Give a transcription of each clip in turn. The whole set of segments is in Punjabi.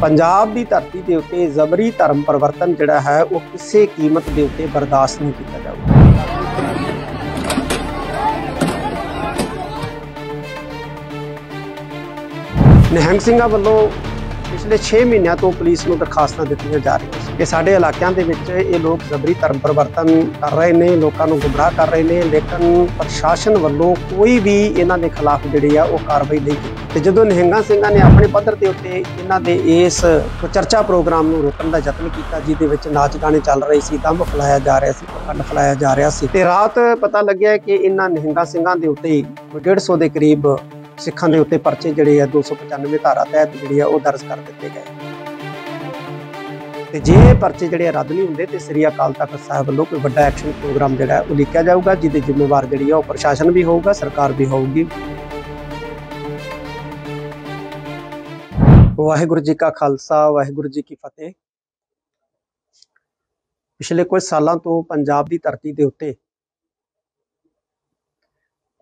ਪੰਜਾਬ ਦੀ ਧਰਤੀ ਦੇ ਉੱਤੇ ਜ਼ਬਰੀ ਧਰਮ ਪਰਿਵਰਤਨ ਜਿਹੜਾ ਹੈ, ਉਹ ਕਿਸੇ ਕੀਮਤ ਦੇ ਉੱਤੇ ਬਰਦਾਸ਼ਤ ਨਹੀਂ ਕੀਤਾ ਜਾਊਗਾ। ਨਿਹੰਗ ਸਿੰਘਾਂ ਵੱਲੋਂ ਪਿਛਲੇ 6 ਮਹੀਨਿਆਂ ਤੋਂ ਪੁਲਿਸ ਨੂੰ ਦਰਖਾਸਤਾਂ ਦਿੱਤੀਆਂ ਜਾ ਰਹੀਆਂ ਸੀ ਕਿ ਸਾਡੇ ਇਲਾਕਿਆਂ ਦੇ ਵਿੱਚ ਇਹ ਲੋਕ ਜ਼ਬਰੀ ਧਰਮ ਪਰਿਵਰਤਨ ਕਰ ਰਹੇ ਨੇ, ਲੋਕਾਂ ਨੂੰ ਗੁੰਮਰਾਹ ਕਰ ਰਹੇ ਨੇ, ਲੇਕਿਨ ਪ੍ਰਸ਼ਾਸਨ ਵੱਲੋਂ ਕੋਈ ਵੀ ਇਹਨਾਂ ਦੇ ਖਿਲਾਫ ਜਿਹੜੀ ਆ ਉਹ ਕਾਰਵਾਈ ਨਹੀਂ ਕੀਤੀ। ਤੇ ਜਦੋਂ ਨਿਹੰਗਾਂ ਸਿੰਘਾਂ ਨੇ ਆਪਣੇ ਪੱਧਰ ਦੇ ਉੱਤੇ ਇਹਨਾਂ ਦੇ ਇਸ ਚਰਚਾ ਪ੍ਰੋਗਰਾਮ ਨੂੰ ਰੋਕਣ ਦਾ ਯਤਨ ਕੀਤਾ, ਜਿਹਦੇ ਵਿੱਚ ਨਾਚ ਗਾਣੇ ਚੱਲ ਰਹੇ ਸੀ ਦੰਬ ਫਲਾਇਆ ਜਾ ਰਿਹਾ ਸੀ ਪਖੰਡ ਫਲਾਇਆ ਜਾ ਰਿਹਾ ਸੀ, ਤੇ ਰਾਤ ਪਤਾ ਲੱਗਿਆ ਕਿ ਇਹਨਾਂ ਨਿਹੰਗਾਂ ਸਿੰਘਾਂ ਦੇ ਉੱਤੇ ਕੋਈ 150 ਦੇ ਕਰੀਬ ਸਿੱਖਾਂ ਦੇ ਉੱਤੇ ਪਰਚੇ ਜਿਹੜੇ ਆ 295 ਧਾਰਾ ਤਹਿਤ ਜਿਹੜੇ ਆ ਉਹ ਦਰਜ ਕਰ ਦਿੱਤੇ ਗਏ। ਤੇ ਜੇ ਪਰਚੇ ਜਿਹੜੇ ਰੱਦ ਨਹੀਂ ਹੁੰਦੇ ਤੇ ਸ੍ਰੀ ਅਕਾਲ ਤਖਤ ਸਾਹਿਬ ਵੱਲੋਂ ਕੋਈ ਵੱਡਾ ਐਕਸ਼ਨ ਪ੍ਰੋਗਰਾਮ ਜਿਹੜਾ ਹੈ ਉਹ ਲਿਖਿਆ ਜਾਊਗਾ, ਜਿਹਦੇ ਜ਼ਿੰਮੇਵਾਰ ਜਿਹੜੀ ਆ ਉਹ ਪ੍ਰਸ਼ਾਸਨ ਵੀ ਹੋਊਗਾ, ਸਰਕਾਰ ਵੀ ਹੋਊਗੀ। ਵਾਹਿਗੁਰੂ ਜੀ ਕਾ ਖਾਲਸਾ, ਵਾਹਿਗੁਰੂ ਜੀ ਕੀ ਫਤਿਹ। ਪਿਛਲੇ ਕੁਝ ਸਾਲਾਂ ਤੋਂ ਪੰਜਾਬ ਦੀ ਧਰਤੀ ਦੇ ਉੱਤੇ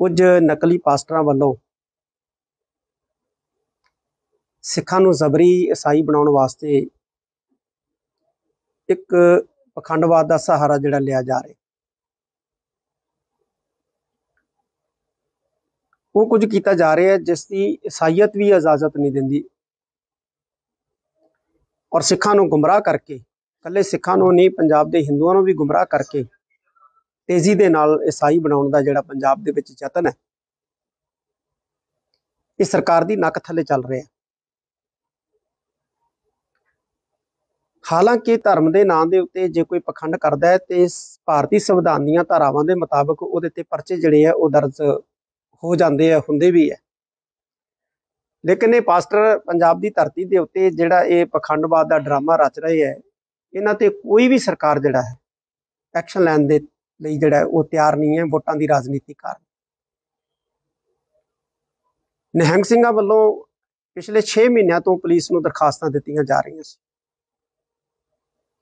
ਕੁਝ ਨਕਲੀ ਪਾਸਟਰਾਂ ਵੱਲੋਂ ਸਿੱਖਾਂ ਨੂੰ ਜ਼ਬਰੀ ਈਸਾਈ ਬਣਾਉਣ ਵਾਸਤੇ ਇੱਕ ਪਖੰਡਵਾਦ ਦਾ ਸਹਾਰਾ ਜਿਹੜਾ ਲਿਆ ਜਾ ਰਿਹਾ। ਉਹ ਕੁਝ ਕੀਤਾ ਜਾ ਰਿਹਾ ਹੈ ਜਿਸ ਦੀ ਈਸਾਈਅਤ ਵੀ ਇਜਾਜ਼ਤ ਨਹੀਂ ਦਿੰਦੀ ਔਰ ਸਿੱਖਾਂ ਨੂੰ ਗੁੰਮਰਾਹ ਕਰਕੇ ਕੱਲੇ ਸਿੱਖਾਂ ਨੂੰ ਨਹੀਂ, ਪੰਜਾਬ ਦੇ ਹਿੰਦੂਆਂ ਨੂੰ ਵੀ ਗੁੰਮਰਾਹ ਕਰਕੇ ਤੇਜ਼ੀ ਦੇ ਨਾਲ ਈਸਾਈ ਬਣਾਉਣ ਦਾ ਜਿਹੜਾ ਪੰਜਾਬ ਦੇ ਵਿੱਚ ਯਤਨ ਹੈ, ਇਹ ਸਰਕਾਰ ਦੀ ਨੱਕ ਥੱਲੇ ਚੱਲ ਰਿਹਾ ਹੈ। ਹਾਲਾਂਕਿ ਧਰਮ ਦੇ ਨਾਂ ਦੇ ਉੱਤੇ ਜੇ ਕੋਈ ਪਖੰਡ ਕਰਦਾ ਹੈ ਤੇ ਭਾਰਤੀ ਸੰਵਿਧਾਨ ਦੀਆਂ ਧਾਰਾਵਾਂ ਦੇ ਮੁਤਾਬਕ ਉਹਦੇ ਤੇ ਪਰਚੇ ਜਿਹੜੇ ਆ ਉਹ ਦਰਜ ਹੋ ਜਾਂਦੇ ਆ, ਹੁੰਦੇ ਵੀ ਆ। ਲੇਕਿਨ ਇਹ ਪਾਸਟਰ ਪੰਜਾਬ ਦੀ ਧਰਤੀ ਦੇ ਉੱਤੇ ਜਿਹੜਾ ਇਹ ਪਖੰਡਵਾਦ ਦਾ ਡਰਾਮਾ ਰਚ ਰਹੇ ਹੈ ਇਹਨਾਂ ਤੇ ਕੋਈ ਵੀ ਸਰਕਾਰ ਜਿਹੜਾ ਹੈ, ਐਕਸ਼ਨ ਲੈਣ ਦੇ ਲਈ ਜਿਹੜਾ ਉਹ ਤਿਆਰ ਨਹੀਂ ਹੈ, ਵੋਟਾਂ ਦੀ ਰਾਜਨੀਤੀ ਕਾਰਨ। ਨਿਹੰਗ ਸਿੰਘਾਂ ਵੱਲੋਂ ਪਿਛਲੇ 6 ਮਹੀਨਿਆਂ ਤੋਂ ਪੁਲਿਸ ਨੂੰ ਦਰਖਾਸਤਾਂ ਦਿੱਤੀਆਂ ਜਾ ਰਹੀਆਂ ਸੀ।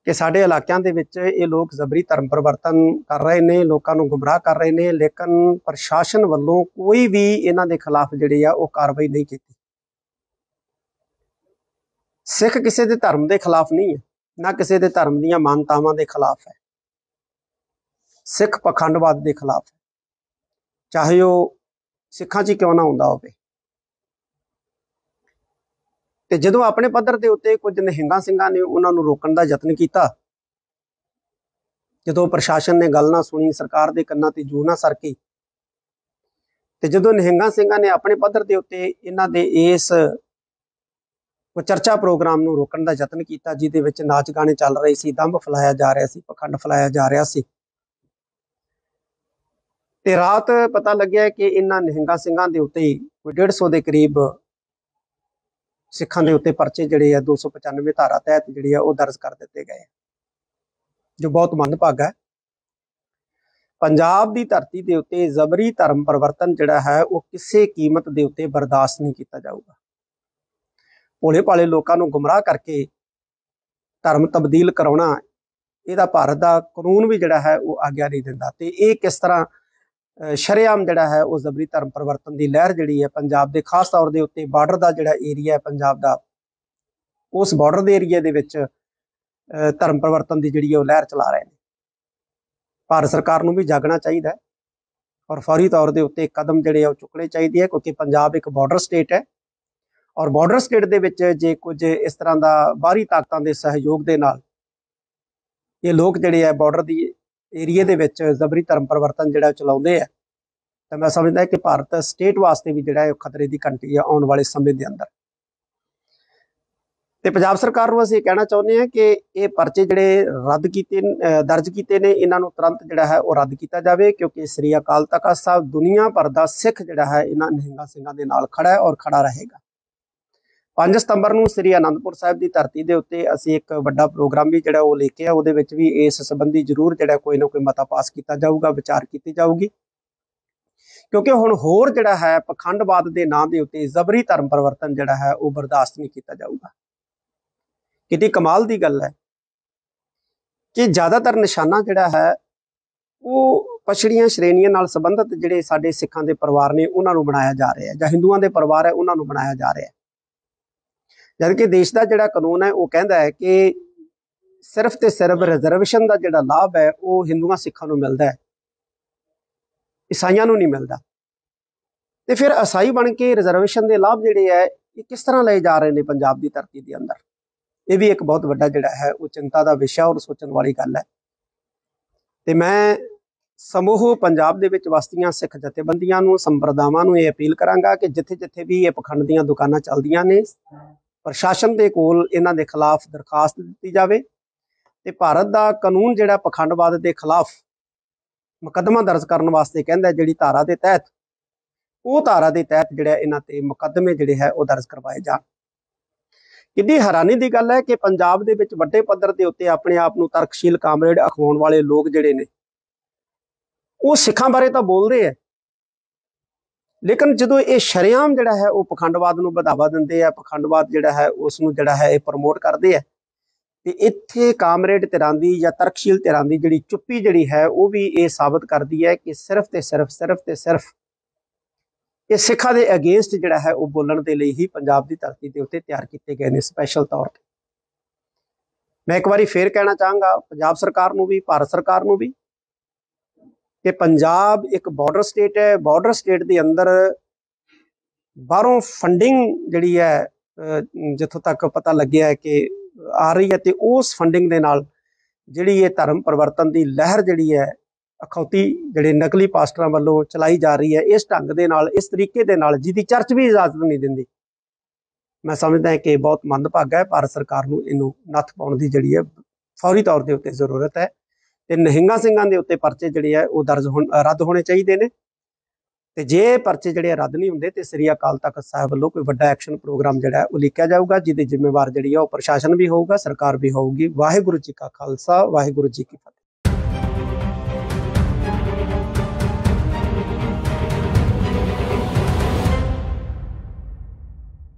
ਕਿ ਸਾਡੇ ਇਲਾਕਿਆਂ ਦੇ ਵਿੱਚ ਇਹ ਲੋਕ ਜ਼ਬਰੀ ਧਰਮ ਪਰਿਵਰਤਨ ਕਰ ਰਹੇ ਨੇ, ਲੋਕਾਂ ਨੂੰ ਗੁੰਮਰਾਹ ਕਰ ਰਹੇ ਨੇ, ਲੇਕਿਨ ਪ੍ਰਸ਼ਾਸਨ ਵੱਲੋਂ ਕੋਈ ਵੀ ਇਹਨਾਂ ਦੇ ਖਿਲਾਫ ਜਿਹੜੀ ਆ ਉਹ ਕਾਰਵਾਈ ਨਹੀਂ ਕੀਤੀ। ਸਿੱਖ ਕਿਸੇ ਦੇ ਧਰਮ ਦੇ ਖਿਲਾਫ ਨਹੀਂ ਹੈ, ਨਾ ਕਿਸੇ ਦੇ ਧਰਮ ਦੀਆਂ ਮਾਨਤਾਵਾਂ ਦੇ ਖਿਲਾਫ ਹੈ। ਸਿੱਖ ਪਖੰਡਵਾਦ ਦੇ ਖਿਲਾਫ ਹੈ। ਚਾਹੇ ਉਹ ਸਿੱਖਾਂ 'ਚ ਕਿਉਂ ਨਾ ਹੁੰਦਾ ਹੋਵੇ। ਤੇ ਜਦੋਂ ਆਪਣੇ ਪੱਧਰ ਦੇ ਉੱਤੇ ਕੁਝ ਨਿਹੰਗਾਂ ਸਿੰਘਾਂ ਨੇ ਉਹਨਾਂ ਨੂੰ ਰੋਕਣ ਦਾ ਯਤਨ ਕੀਤਾ, ਜਦੋਂ ਪ੍ਰਸ਼ਾਸਨ ਨੇ ਗੱਲ ਨਾ ਸੁਣੀ, ਸਰਕਾਰ ਦੇ ਕੰਨਾਂ ਤੇ ਜੂ ਨਾ ਸਰਕੀ, ਤੇ ਜਦੋਂ ਨਿਹੰਗਾਂ ਸਿੰਘਾਂ ਨੇ ਆਪਣੇ ਪੱਧਰ ਦੇ ਉੱਤੇ ਇਹਨਾਂ ਦੇ ਇਸ ਉਹ ਚਰਚਾ ਪ੍ਰੋਗਰਾਮ ਨੂੰ ਰੋਕਣ ਦਾ ਯਤਨ ਕੀਤਾ, ਜਿਹਦੇ ਵਿੱਚ ਨਾਚ ਗਾਣੇ ਚੱਲ ਰਹੇ ਸੀ ਦੰਬ ਫਲਾਇਆ ਜਾ ਰਿਹਾ ਸੀ, ਪਖੰਡ ਫਲਾਇਆ ਜਾ ਰਿਹਾ ਸੀ। ਤੇ ਰਾਤ ਪਤਾ ਲੱਗਿਆ ਕਿ ਇਹਨਾਂ ਨਿਹੰਗਾਂ ਸਿੰਘਾਂ ਦੇ ਉੱਤੇ ਕੋਈ 150 ਦੇ ਕਰੀਬ ਸਿੱਖਾਂ ਦੇ ਉੱਤੇ ਪਰਚੇ ਜਿਹੜੇ ਆ 295 ਧਾਰਾ ਤਹਿਤ ਜਿਹੜੀ ਆ ਉਹ ਦਰਜ ਕਰ ਦਿੱਤੇ ਗਏ ਜੋ ਬਹੁਤ ਮੰਦਭਾਗਾ ਹੈ। ਪੰਜਾਬ ਦੀ ਧਰਤੀ ਦੇ ਉੱਤੇ ਜ਼ਬਰੀ ਧਰਮ ਪਰਿਵਰਤਨ ਜਿਹੜਾ ਹੈ, ਉਹ ਕਿਸੇ ਕੀਮਤ ਦੇ ਉੱਤੇ ਬਰਦਾਸ਼ਤ ਨਹੀਂ ਕੀਤਾ ਜਾਊਗਾ। ਭੋਲੇ ਭਾਲੇ ਲੋਕਾਂ ਨੂੰ ਗੁੰਮਰਾਹ ਕਰਕੇ ਧਰਮ ਤਬਦੀਲ ਕਰਾਉਣਾ, ਇਹਦਾ ਭਾਰਤ ਦਾ ਕਾਨੂੰਨ ਵੀ ਜਿਹੜਾ ਹੈ, ਉਹ ਆਗਿਆ ਨਹੀਂ ਦਿੰਦਾ। ਤੇ ਇਹ ਕਿਸ ਤਰ੍ਹਾਂ ਸ਼ਰੇਆਮ ਜਿਹੜਾ ਹੈ ਉਹ ਜ਼ਬਰੀ ਧਰਮ ਪਰਿਵਰਤਨ ਦੀ ਲਹਿਰ ਜਿਹੜੀ ਹੈ ਪੰਜਾਬ ਦੇ ਖਾਸ ਤੌਰ ਦੇ ਉੱਤੇ ਬਾਰਡਰ ਦਾ ਜਿਹੜਾ ਏਰੀਆ ਹੈ ਪੰਜਾਬ ਦਾ, ਉਸ ਬਾਰਡਰ ਦੇ ਏਰੀਆ ਦੇ ਵਿੱਚ ਧਰਮ ਪਰਿਵਰਤਨ ਦੀ ਜਿਹੜੀ ਉਹ ਲਹਿਰ ਚਲਾ ਰਹੇ ਨੇ। ਭਾਰਤ ਸਰਕਾਰ ਨੂੰ ਵੀ ਜਾਗਣਾ ਚਾਹੀਦਾ ਹੈ ਔਰ ਫੌਰੀ ਤੌਰ ਦੇ ਉੱਤੇ ਕਦਮ ਜਿਹੜੇ ਆ ਉਹ ਚੁੱਕਣੇ ਚਾਹੀਦੇ ਆ ਕਿਉਂਕਿ ਪੰਜਾਬ ਇੱਕ ਬਾਰਡਰ ਸਟੇਟ ਹੈ ਔਰ ਬਾਰਡਰ ਸਟੇਟ ਦੇ ਵਿੱਚ ਜੇ ਕੁਝ ਇਸ ਤਰ੍ਹਾਂ ਦਾ ਬਾਹਰੀ ਤਾਕਤਾਂ ਦੇ ਸਹਿਯੋਗ ਦੇ ਨਾਲ ਇਹ ਲੋਕ ਜਿਹੜੇ ਆ ਬਾਰਡਰ ਦੀ ਏਰੀਏ ਦੇ ਵਿੱਚ ਜ਼ਬਰੀ ਧਰਮ ਪਰਿਵਰਤਨ ਜਿਹੜਾ ਚਲਾਉਂਦੇ ਆ। ਤਾਂ ਮੈਂ ਸਮਝਦਾ ਕਿ ਭਾਰਤ ਸਟੇਟ ਵਾਸਤੇ ਵੀ ਜਿਹੜਾ ਹੈ ਖਤਰੇ ਦੀ ਘੰਟੀ ਹੈ ਆਉਣ ਵਾਲੇ ਸਮੇਂ ਦੇ ਅੰਦਰ। ਤੇ ਪੰਜਾਬ ਸਰਕਾਰ ਨੂੰ ਅਸੀਂ ਇਹ ਕਹਿਣਾ ਚਾਹੁੰਦੇ ਹਾਂ ਕਿ ਇਹ ਪਰਚੇ ਜਿਹੜੇ ਰੱਦ ਕੀਤੇ ਦਰਜ ਕੀਤੇ ਨੇ, ਇਹਨਾਂ ਨੂੰ ਤੁਰੰਤ ਜਿਹੜਾ ਹੈ ਉਹ ਰੱਦ ਕੀਤਾ ਜਾਵੇ, ਕਿਉਂਕਿ ਸ੍ਰੀ ਅਕਾਲ ਤਖਤ ਸਾਹਿਬ ਦੁਨੀਆ ਭਰ ਦਾ ਸਿੱਖ ਜਿਹੜਾ ਹੈ, ਇਹਨਾਂ ਨਿਹੰਗਾਂ ਸਿੰਘਾਂ ਦੇ ਨਾਲ ਖੜਾ ਹੈ ਔਰ ਖੜਾ ਰਹੇਗਾ। 5 ਸਤੰਬਰ ਨੂੰ ਸ੍ਰੀ ਅਨੰਦਪੁਰ ਸਾਹਿਬ ਦੀ ਧਰਤੀ ਦੇ ਉੱਤੇ ਅਸੀਂ ਇੱਕ ਵੱਡਾ ਪ੍ਰੋਗਰਾਮ ਵੀ ਜਿਹੜਾ ਉਹ ਲੈ ਕੇ ਆ, ਉਹਦੇ ਵਿੱਚ ਵੀ ਇਸ ਸੰਬੰਧੀ ਜ਼ਰੂਰ ਜਿਹੜਾ ਕੋਈ ਨਾ ਕੋਈ ਮਤਾ ਪਾਸ ਕੀਤਾ ਜਾਊਗਾ, ਵਿਚਾਰ ਕੀਤੀ ਜਾਊਗੀ। ਕਿਉਂਕਿ ਹੁਣ ਹੋਰ ਜਿਹੜਾ ਹੈ, ਪਖੰਡਵਾਦ ਦੇ ਨਾਂ ਦੇ ਉੱਤੇ ਜ਼ਬਰੀ ਧਰਮ ਪਰਿਵਰਤਨ ਜਿਹੜਾ ਹੈ, ਉਹ ਬਰਦਾਸ਼ਤ ਨਹੀਂ ਕੀਤਾ ਜਾਊਗਾ। ਕਿਤੇ ਕਮਾਲ ਦੀ ਗੱਲ ਹੈ ਕਿ ਜ਼ਿਆਦਾਤਰ ਨਿਸ਼ਾਨਾ ਜਿਹੜਾ ਹੈ, ਉਹ ਪਛੜੀਆਂ ਸ਼੍ਰੇਣੀਆਂ ਨਾਲ ਸੰਬੰਧਿਤ ਜਿਹੜੇ ਸਾਡੇ ਸਿੱਖਾਂ ਦੇ ਪਰਿਵਾਰ ਨੇ, ਉਹਨਾਂ ਨੂੰ ਬਣਾਇਆ ਜਾ ਰਿਹਾ ਹੈ, ਜਾਂ ਹਿੰਦੂਆਂ ਦੇ ਪਰਿਵਾਰ ਹੈ, ਉਹਨਾਂ ਨੂੰ ਬਣਾਇਆ ਜਾ ਰਿਹਾ ਹੈ। ਜਦਕਿ ਦੇਸ਼ ਦਾ ਜਿਹੜਾ ਕਾਨੂੰਨ ਹੈ, ਉਹ ਕਹਿੰਦਾ ਹੈ ਕਿ ਸਿਰਫ ਤੇ ਸਿਰਫ ਰਿਜ਼ਰਵੇਸ਼ਨ ਦਾ ਜਿਹੜਾ ਲਾਭ ਹੈ, ਉਹ ਹਿੰਦੂਆਂ ਸਿੱਖਾਂ ਨੂੰ ਮਿਲਦਾ ਹੈ। ਈਸਾਈਆਂ ਨੂੰ ਨਹੀਂ ਮਿਲਦਾ। ਤੇ ਫਿਰ ਈਸਾਈ ਬਣ ਕੇ ਰਿਜ਼ਰਵੇਸ਼ਨ ਦੇ ਲਾਭ ਜਿਹੜੇ ਹੈ, ਇਹ ਕਿਸ ਤਰ੍ਹਾਂ ਲਏ ਜਾ ਰਹੇ ਨੇ ਪੰਜਾਬ ਦੀ ਧਰਤੀ ਦੇ ਅੰਦਰ? ਇਹ ਵੀ ਇੱਕ ਬਹੁਤ ਵੱਡਾ ਜਿਹੜਾ ਹੈ, ਉਹ ਚਿੰਤਾ ਦਾ ਵਿਸ਼ਾ ਔਰ ਸੋਚਣ ਵਾਲੀ ਗੱਲ ਹੈ। ਤੇ ਮੈਂ ਸਮੂਹ ਪੰਜਾਬ ਦੇ ਵਿੱਚ ਵਸਦੀਆਂ ਸਿੱਖ ਜਥੇਬੰਦੀਆਂ ਨੂੰ, ਸੰਪਰਦਾਵਾਂ ਨੂੰ ਇਹ ਅਪੀਲ ਕਰਾਂਗਾ ਕਿ ਜਿੱਥੇ-ਜਿੱਥੇ ਵੀ ਇਹ ਪਖੰਡ ਦੀਆਂ ਦੁਕਾਨਾਂ ਚੱਲਦੀਆਂ ਨੇ ਪ੍ਰਸ਼ਾਸਨ ਦੇ ਕੋਲ ਇਹਨਾਂ ਦੇ ਖਿਲਾਫ ਦਰਖਾਸਤ ਦਿੱਤੀ ਜਾਵੇ ਤੇ ਭਾਰਤ ਦਾ ਕਾਨੂੰਨ ਜਿਹੜਾ ਪਖੰਡਵਾਦ ਦੇ ਖਿਲਾਫ ਮੁਕੱਦਮਾ ਦਰਜ ਕਰਨ ਵਾਸਤੇ ਕਹਿੰਦਾ ਜਿਹੜੀ ਧਾਰਾ ਦੇ ਤਹਿਤ, ਉਹ ਧਾਰਾ ਦੇ ਤਹਿਤ ਜਿਹੜਾ ਇਹਨਾਂ ਤੇ ਮੁਕੱਦਮੇ ਜਿਹੜੇ ਹੈ, ਉਹ ਦਰਜ ਕਰਵਾਏ ਜਾਣ। ਕਿੰਨੀ ਹੈਰਾਨੀ ਦੀ ਗੱਲ ਹੈ ਕਿ ਪੰਜਾਬ ਦੇ ਵਿੱਚ ਵੱਡੇ ਪੱਧਰ ਦੇ ਉੱਤੇ ਆਪਣੇ ਆਪ ਨੂੰ ਤਰਕਸ਼ੀਲ ਕਾਮਰੇਡ ਅਖਵਾਉਣ ਵਾਲੇ ਲੋਕ ਜਿਹੜੇ ਨੇ, ਉਹ ਸਿੱਖਾਂ ਬਾਰੇ ਤਾਂ ਬੋਲਦੇ ਆ ਲੇਕਿਨ ਜਦੋਂ ਇਹ ਸ਼ਰਿਆਮ ਜਿਹੜਾ ਹੈ, ਉਹ ਪਖੰਡਵਾਦ ਨੂੰ ਵਧਾਵਾ ਦਿੰਦੇ ਆ, ਪਖੰਡਵਾਦ ਜਿਹੜਾ ਹੈ ਉਸ ਨੂੰ ਜਿਹੜਾ ਹੈ, ਇਹ ਪ੍ਰਮੋਟ ਕਰਦੇ ਆ। ਤੇ ਇੱਥੇ ਕਾਮਰੇਡ ਧਿਰਾਂ ਦੀ ਜਾਂ ਤਰਕਸ਼ੀਲ ਧਿਰਾਂ ਦੀ ਜਿਹੜੀ ਚੁੱਪੀ ਜਿਹੜੀ ਹੈ, ਉਹ ਵੀ ਇਹ ਸਾਬਤ ਕਰਦੀ ਹੈ ਕਿ ਸਿਰਫ ਤੇ ਸਿਰਫ ਸਿਰਫ ਤੇ ਸਿਰਫ ਇਹ ਸਿੱਖਾਂ ਦੇ ਅਗੇਂਸਟ ਜਿਹੜਾ ਹੈ, ਉਹ ਬੋਲਣ ਦੇ ਲਈ ਹੀ ਪੰਜਾਬ ਦੀ ਧਰਤੀ ਦੇ ਉੱਤੇ ਤਿਆਰ ਕੀਤੇ ਗਏ ਨੇ ਸਪੈਸ਼ਲ ਤੌਰ ਤੇ। ਮੈਂ ਇੱਕ ਵਾਰੀ ਫੇਰ ਕਹਿਣਾ ਚਾਹਾਂਗਾ, ਪੰਜਾਬ ਸਰਕਾਰ ਨੂੰ ਵੀ, ਭਾਰਤ ਸਰਕਾਰ ਨੂੰ ਵੀ ਕਿ ਪੰਜਾਬ ਇੱਕ ਬਾਰਡਰ ਸਟੇਟ ਹੈ ਬਾਰਡਰ ਸਟੇਟ ਦੇ ਅੰਦਰ ਬਾਹਰੋਂ ਫੰਡਿੰਗ ਜਿਹੜੀ ਹੈ ਜਿੱਥੋਂ ਤੱਕ ਪਤਾ ਲੱਗਿਆ ਹੈ ਕਿ ਆ ਰਹੀ ਹੈ ਤੇ ਉਸ ਫੰਡਿੰਗ ਦੇ ਨਾਲ ਜਿਹੜੀ ਇਹ ਧਰਮ ਪਰਿਵਰਤਨ ਦੀ ਲਹਿਰ ਜਿਹੜੀ ਹੈ, ਅਖੌਤੀ ਜਿਹੜੇ ਨਕਲੀ ਪਾਸਟਰਾਂ ਵੱਲੋਂ ਚਲਾਈ ਜਾ ਰਹੀ ਹੈ, ਇਸ ਢੰਗ ਦੇ ਨਾਲ, ਇਸ ਤਰੀਕੇ ਦੇ ਨਾਲ ਜਿਹਦੀ ਚਰਚ ਵੀ ਇਜਾਜ਼ਤ ਨਹੀਂ ਦਿੰਦੀ। ਮੈਂ ਸਮਝਦਾ ਹਾਂ ਕਿ ਬਹੁਤ ਮੰਦਭਾਗਾ ਹੈ, ਭਾਰਤ ਸਰਕਾਰ ਨੂੰ ਇਹਨੂੰ ਨੱਥ ਪਾਉਣ ਦੀ ਜਿਹੜੀ ਹੈ ਫੌਰੀ ਤੌਰ ਦੇ ਉੱਤੇ ਜ਼ਰੂਰਤ ਹੈ। ਤੇ ਨਹਿੰਗਾ ਸਿੰਘਾਂ ਦੇ ਉੱਤੇ ਪਰਚੇ ਜਿਹੜੇ ਆ, ਉਹ ਦਰਜ ਹੋਣ ਰੱਦ ਹੋਣੇ ਚਾਹੀਦੇ ਨੇ। ਤੇ ਜੇ ਪਰਚੇ ਜਿਹੜੇ ਰੱਦ ਨਹੀਂ ਹੁੰਦੇ, ਤੇ ਸ੍ਰੀ ਅਕਾਲ ਤਖਤ ਸਾਹਿਬ ਵੱਲੋਂ ਕੋਈ ਵੱਡਾ ਐਕਸ਼ਨ ਪ੍ਰੋਗਰਾਮ ਜਿਹੜਾ ਉਹ ਲਿਖਿਆ ਜਾਊਗਾ, ਜਿਹਦੇ ਜ਼ਿੰਮੇਵਾਰ ਜਿਹੜੀ ਆ, ਉਹ ਪ੍ਰਸ਼ਾਸਨ ਵੀ ਹੋਊਗਾ, ਸਰਕਾਰ ਵੀ ਹੋਊਗੀ। ਵਾਹਿਗੁਰੂ ਜੀ ਕਾ ਖਾਲਸਾ, ਵਾਹਿਗੁਰੂ ਜੀ ਕੀ ਫਤਿਹ।